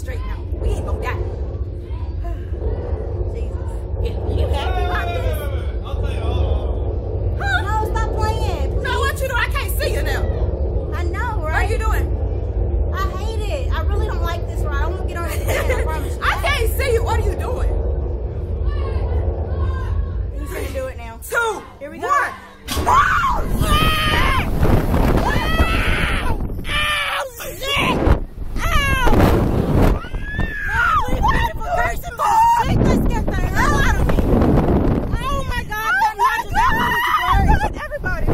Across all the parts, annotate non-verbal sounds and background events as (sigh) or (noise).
We straight now. We ain't gonna die. (sighs) Jesus. Yeah, you happy about this? I'll tell you all. Huh? No, stop playing. No, what you do? I can't see you now. I know, What are you doing? I hate it. I really don't like this ride. I won't get on it again. I (laughs) promise you. I can't see you. What are you doing? He's gonna do it now. Two. Here we go. One. Oh, shit! Oh, shit! Person was sick. Let's get the hell out of me. Oh my God! that knocked- that was worse. Everybody.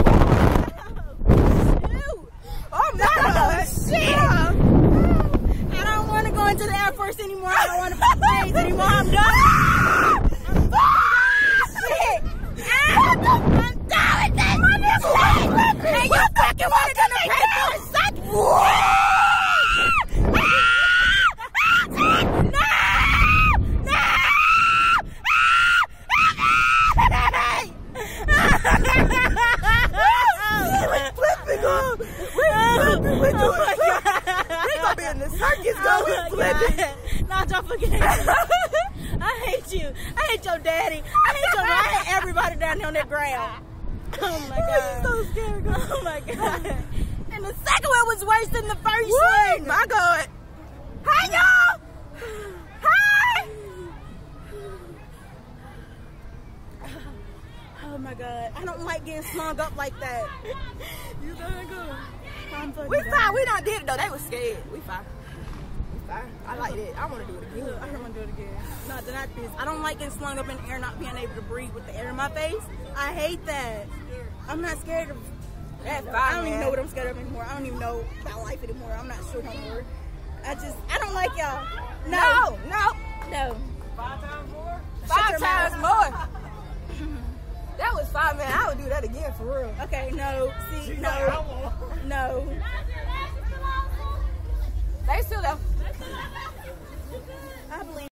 Shoot. Oh, no. Shit. I don't want to go into the Air Force anymore. I don't want to fly planes anymore. I'm done. Shit. I'm done with this. And you fucking want to pay for it, suck. We gonna be in the circus going my flipping. God. No, don't forget. (laughs) I hate you. I hate your daddy. I hate your I hate everybody down here on that ground. Oh my god. so scary. Oh my god. And the second one was worse than the first Woo, one. my God. Hi, y'all. Hi. Oh my god. I don't like getting slung up like that. You gonna go? I'm We done. fine. We done did it though. They was scared. We fine. We fine. I like it. I want to do it again. I don't want to do it again. No, not this. I don't like getting slung up in the air, not being able to breathe with the air in my face. I hate that. I'm not scared of. that. fine, I don't even know what I'm scared of anymore. I don't even know about life anymore. I'm not sure no more. I just, I don't like y'all. No, no. no. Five times more? Five times mouth. more. (laughs) That was fine, man. I would do that again for real. Okay, no. See, She's like, I no, (laughs) no.